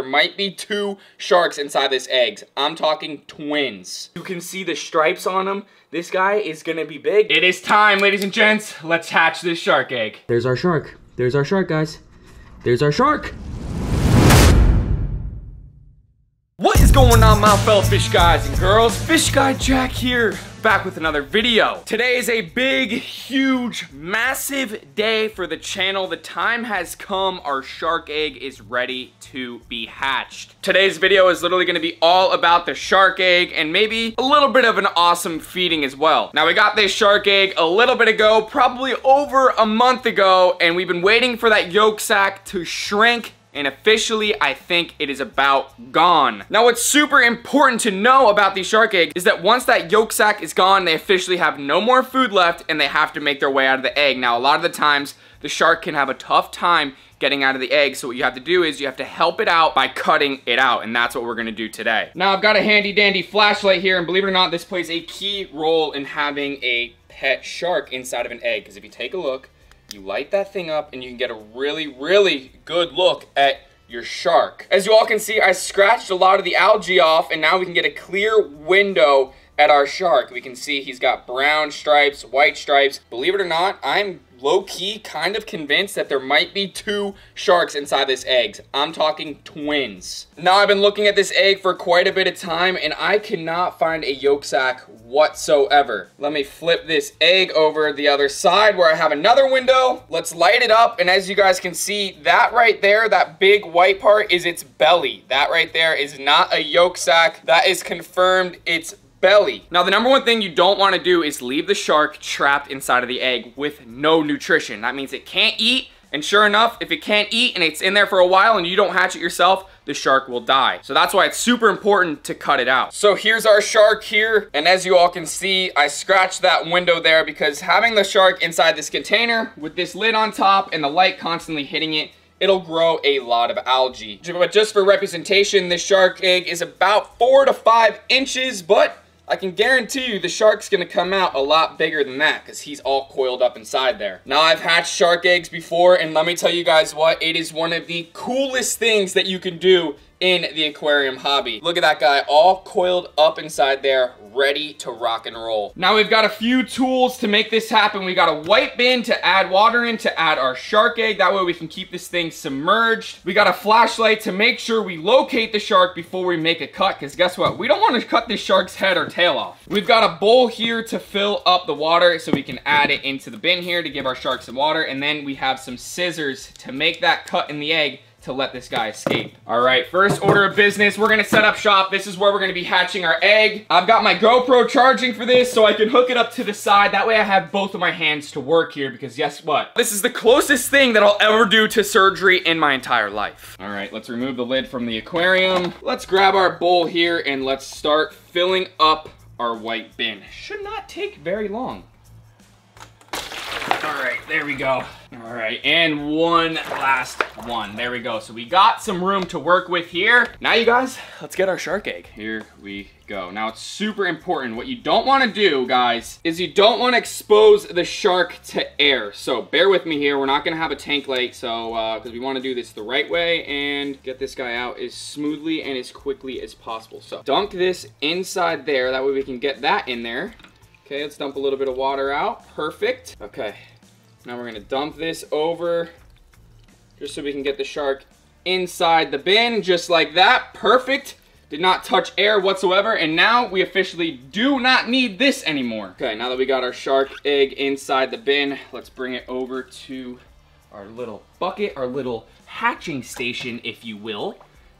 there might be two sharks inside this egg. I'm talking twins. You can see the stripes on them. This guy is gonna be big. It is time, ladies and gents. Let's hatch this shark egg. There's our shark. There's our shark, guys. There's our shark. Going on, my fellow fish guys and girls? Fish Guy Jack here, back with another video. Today is a big, huge, massive day for the channel. The time has come. Our shark egg is ready to be hatched. Today's video is literally gonna be all about the shark egg and maybe a little bit of an awesome feeding as well. Now, we got this shark egg a little bit ago, probably over a month ago, and we've been waiting for that yolk sac to shrink and officially I think it is about gone. Now what's super important to know about these shark eggs is that once that yolk sac is gone, they officially have no more food left and they have to make their way out of the egg. Now a lot of the times, the shark can have a tough time getting out of the egg. So what you have to do is you have to help it out by cutting it out. And that's what we're gonna do today. Now I've got a handy dandy flashlight here and believe it or not, this plays a key role in having a pet shark inside of an egg. Because if you take a look, you light that thing up and you can get a really, really good look at your shark. As you all can see, I scratched a lot of the algae off and now we can get a clear window at our shark. We can see he's got brown stripes, white stripes. Believe it or not, I'm low-key kind of convinced that there might be two sharks inside this egg. I'm talking twins. Now, I've been looking at this egg for quite a bit of time, and I cannot find a yolk sac whatsoever. Let me flip this egg over the other side where I have another window. Let's light it up, and as you guys can see, that right there, that big white part is its belly. That right there is not a yolk sac. That is confirmed it's belly. Now, the number one thing you don't want to do is leave the shark trapped inside of the egg with no nutrition. That means it can't eat, and sure enough, if it can't eat and it's in there for a while and you don't hatch it yourself, the shark will die. So that's why it's super important to cut it out. So here's our shark here. And as you all can see, I scratched that window there because having the shark inside this container with this lid on top and the light constantly hitting it, it'll grow a lot of algae. But just for representation, this shark egg is about four to five inches, but I can guarantee you the shark's gonna come out a lot bigger than that because he's all coiled up inside there. Now I've hatched shark eggs before and let me tell you guys what, it is one of the coolest things that you can do in the aquarium hobby. Look at that guy all coiled up inside there, ready to rock and roll. Now we've got a few tools to make this happen. We got a white bin to add water in to add our shark egg. That way we can keep this thing submerged. We got a flashlight to make sure we locate the shark before we make a cut. Because guess what? We don't want to cut this shark's head or tail off. We've got a bowl here to fill up the water so we can add it into the bin here to give our shark some water. And then we have some scissors to make that cut in the egg to let this guy escape. All right, first order of business, we're gonna set up shop. This is where we're gonna be hatching our egg. I've got my GoPro charging for this so I can hook it up to the side. That way I have both of my hands to work here because guess what? This is the closest thing that I'll ever do to surgery in my entire life. All right, let's remove the lid from the aquarium. Let's grab our bowl here and let's start filling up our white bin. Should not take very long. All right, there we go. All right, and one last one. There we go. So we got some room to work with here. Now you guys, let's get our shark egg. Here we go. Now it's super important. What you don't want to do, guys, is you don't want to expose the shark to air. So bear with me here. We're not going to have a tank light, so because uh, we want to do this the right way and get this guy out as smoothly and as quickly as possible. So dunk this inside there. That way we can get that in there. Okay, let's dump a little bit of water out. Perfect. Okay, now we're gonna dump this over just so we can get the shark inside the bin, just like that. Perfect. Did not touch air whatsoever, and now we officially do not need this anymore. Okay, now that we got our shark egg inside the bin, let's bring it over to our little bucket, our little hatching station, if you will.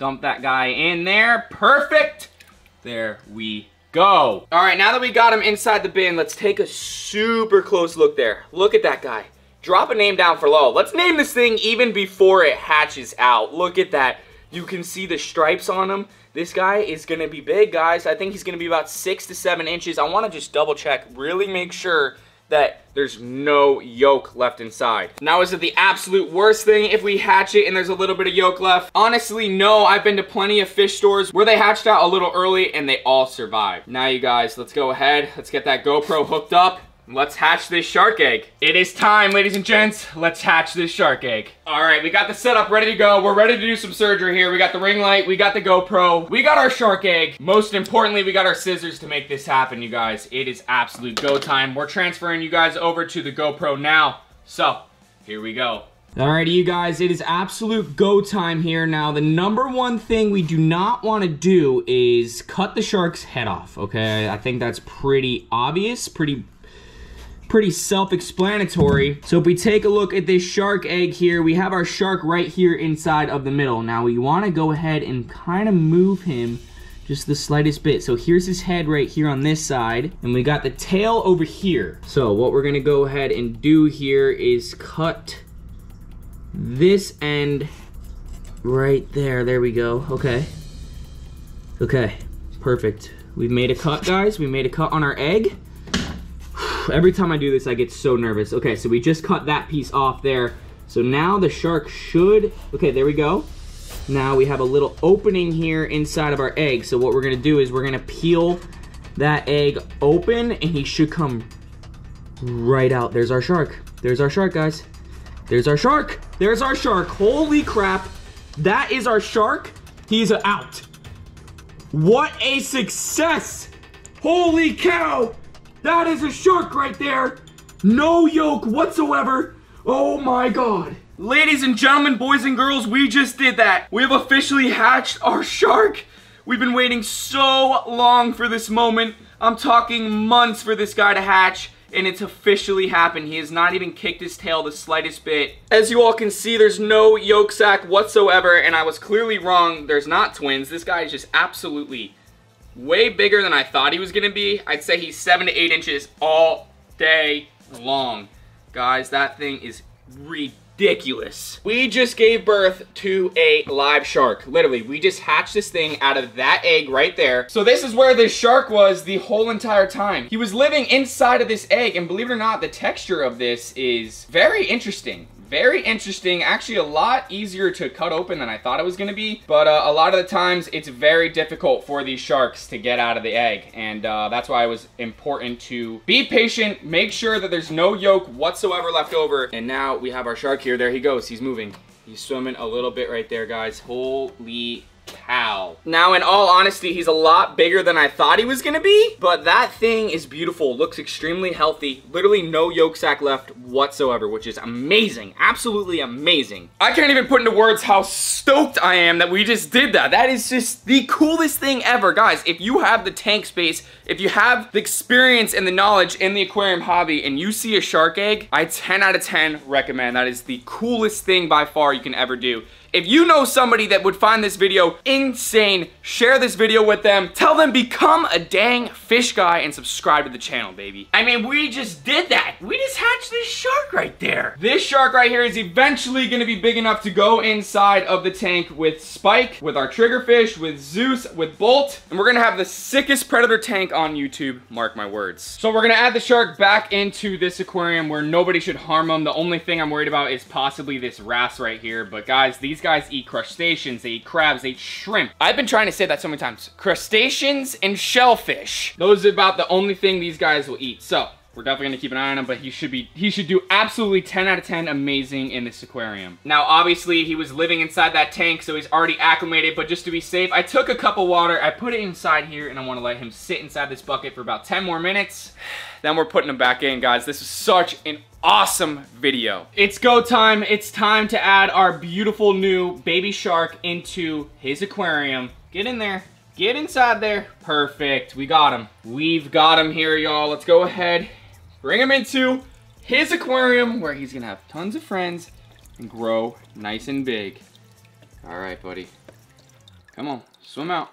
Dump that guy in there. Perfect. There we go. All right, now that we got him inside the bin, let's take a super close look there. Look at that guy. Drop a name down for low. Let's name this thing even before it hatches out. Look at that. You can see the stripes on him. This guy is going to be big, guys. I think he's going to be about six to seven inches. I want to just double check, really make sure that there's no yolk left inside. Now, is it the absolute worst thing if we hatch it and there's a little bit of yolk left? Honestly, no. I've been to plenty of fish stores where they hatched out a little early and they all survived. Now, you guys, let's go ahead. Let's get that GoPro hooked up Let's hatch this shark egg. It is time, ladies and gents. Let's hatch this shark egg. All right, we got the setup ready to go. We're ready to do some surgery here. We got the ring light, we got the GoPro, we got our shark egg. Most importantly, we got our scissors to make this happen, you guys. It is absolute go time. We're transferring you guys over to the GoPro now. So, here we go. Alrighty, you guys, it is absolute go time here. Now, the number one thing we do not want to do is cut the shark's head off, okay? I think that's pretty obvious, pretty pretty self-explanatory. So if we take a look at this shark egg here, we have our shark right here inside of the middle. Now we want to go ahead and kind of move him just the slightest bit. So here's his head right here on this side, and we got the tail over here. So what we're gonna go ahead and do here is cut this end right there. There we go, okay. Okay, perfect. We've made a cut, guys. We made a cut on our egg. Every time I do this, I get so nervous. Okay, so we just cut that piece off there. So now the shark should, okay, there we go. Now we have a little opening here inside of our egg. So what we're gonna do is we're gonna peel that egg open and he should come right out. There's our shark. There's our shark, guys. There's our shark. There's our shark. Holy crap. That is our shark. He's out. What a success. Holy cow. That is a shark right there. No yolk whatsoever. Oh my god. Ladies and gentlemen, boys and girls, we just did that. We have officially hatched our shark. We've been waiting so long for this moment. I'm talking months for this guy to hatch and it's officially happened. He has not even kicked his tail the slightest bit. As you all can see, there's no yolk sac whatsoever, and I was clearly wrong. There's not twins. This guy is just absolutely way bigger than I thought he was gonna be. I'd say he's seven to eight inches all day long. Guys, that thing is ridiculous. We just gave birth to a live shark. Literally, we just hatched this thing out of that egg right there. So this is where this shark was the whole entire time. He was living inside of this egg, and believe it or not, the texture of this is very interesting very interesting. Actually, a lot easier to cut open than I thought it was going to be. But uh, a lot of the times, it's very difficult for these sharks to get out of the egg. And uh, that's why it was important to be patient, make sure that there's no yolk whatsoever left over. And now we have our shark here. There he goes. He's moving. He's swimming a little bit right there, guys. Holy cow. Now, in all honesty, he's a lot bigger than I thought he was gonna be, but that thing is beautiful, looks extremely healthy, literally no yolk sac left whatsoever, which is amazing, absolutely amazing. I can't even put into words how stoked I am that we just did that. That is just the coolest thing ever. Guys, if you have the tank space, if you have the experience and the knowledge in the aquarium hobby and you see a shark egg, I 10 out of 10 recommend. That is the coolest thing by far you can ever do. If you know somebody that would find this video insane, share this video with them. Tell them become a dang fish guy and subscribe to the channel, baby. I mean, we just did that. We just hatched this shark right there. This shark right here is eventually gonna be big enough to go inside of the tank with Spike, with our triggerfish, with Zeus, with Bolt, and we're gonna have the sickest predator tank on YouTube, mark my words. So we're gonna add the shark back into this aquarium where nobody should harm him. The only thing I'm worried about is possibly this wrasse right here, but guys, these guys eat crustaceans, they eat crabs, they eat shrimp. I've been trying to say that so many times. Crustaceans and shellfish. Those are about the only thing these guys will eat. So, we're definitely gonna keep an eye on him, but he should be he should do absolutely 10 out of 10 amazing in this aquarium. Now, obviously, he was living inside that tank, so he's already acclimated, but just to be safe, I took a cup of water, I put it inside here, and I wanna let him sit inside this bucket for about 10 more minutes. Then we're putting him back in, guys. This is such an awesome video. It's go time. It's time to add our beautiful new baby shark into his aquarium. Get in there. Get inside there. Perfect. We got him. We've got him here, y'all. Let's go ahead, bring him into his aquarium where he's gonna have tons of friends and grow nice and big. All right, buddy. Come on, swim out.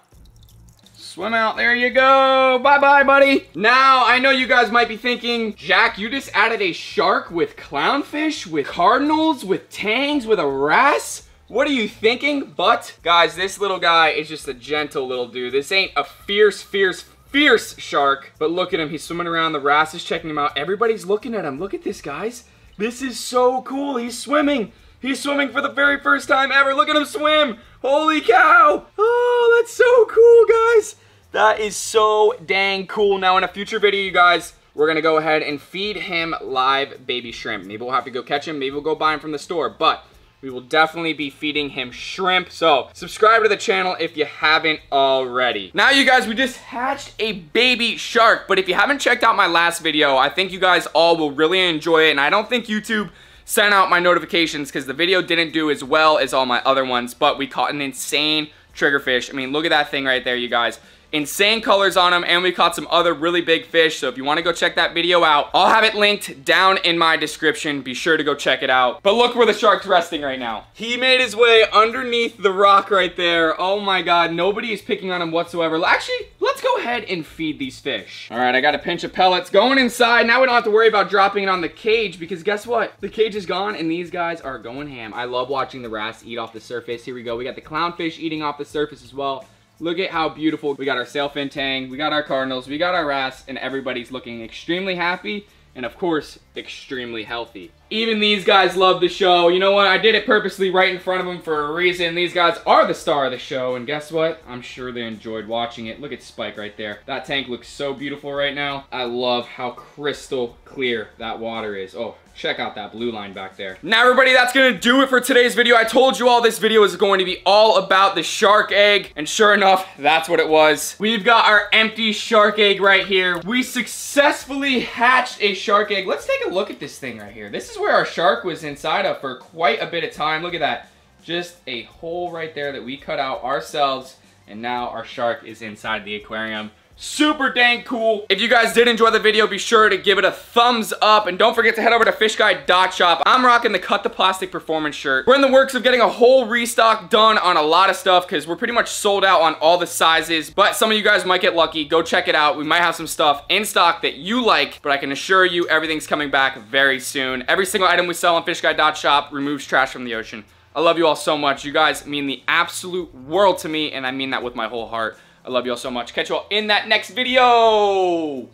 Swim out, there you go. Bye-bye, buddy. Now, I know you guys might be thinking, Jack, you just added a shark with clownfish, with cardinals, with tangs, with a wrasse? What are you thinking? But, guys, this little guy is just a gentle little dude. This ain't a fierce, fierce, fierce shark. But look at him, he's swimming around, the wrasse is checking him out. Everybody's looking at him. Look at this, guys. This is so cool, he's swimming. He's swimming for the very first time ever. Look at him swim. Holy cow. Oh, that's so cool, guys. That is so dang cool. Now, in a future video, you guys, we're we're gonna go ahead and feed him live baby shrimp. Maybe we'll have to go catch him, maybe we'll go buy him from the store, but we will definitely be feeding him shrimp. So subscribe to the channel if you haven't already. Now you guys, we just hatched a baby shark, but if you haven't checked out my last video, I think you guys all will really enjoy it, and I don't think YouTube sent out my notifications because the video didn't do as well as all my other ones, but we caught an insane triggerfish. I mean, look at that thing right there, you guys insane colors on them and we caught some other really big fish. So if you want to go check that video out I'll have it linked down in my description. Be sure to go check it out. But look where the shark's resting right now. He made his way underneath the rock right there. Oh my god nobody is picking on him whatsoever. Actually let's go ahead and feed these fish. All right I got a pinch of pellets going inside. Now we don't have to worry about dropping it on the cage because guess what? The cage is gone and these guys are going ham. I love watching the wrasse eat off the surface. Here we go. We got the clownfish eating off the surface as well Look at how beautiful. We got our sailfin tang, we got our cardinals, we got our wrasse, and everybody's looking extremely happy and of course, extremely healthy. Even these guys love the show. You know what? I did it purposely right in front of them for a reason. These guys are the star of the show, and guess what? I'm sure they enjoyed watching it. Look at Spike right there. That tank looks so beautiful right now. I love how crystal clear that water is. Oh, check out that blue line back there. Now everybody, that's gonna do it for today's video. I told you all this video is going to be all about the shark egg, and sure enough, that's what it was. We've got our empty shark egg right here. We successfully hatched a shark egg. Let's take a look at this thing right here. This is where our shark was inside of for quite a bit of time. Look at that. Just a hole right there that we cut out ourselves, and now our shark is inside the aquarium super dang cool. If you guys did enjoy the video, be sure to give it a thumbs up and don't forget to head over to fishguy.shop. I'm rocking the Cut the Plastic Performance shirt. We're in the works of getting a whole restock done on a lot of stuff because we're pretty much sold out on all the sizes, but some of you guys might get lucky. Go check it out. We might have some stuff in stock that you like, but I can assure you everything's coming back very soon. Every single item we sell on fishguy.shop removes trash from the ocean. I love you all so much. You guys mean the absolute world to me, and I mean that with my whole heart. I love you all so much. Catch you all in that next video.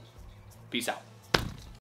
Peace out.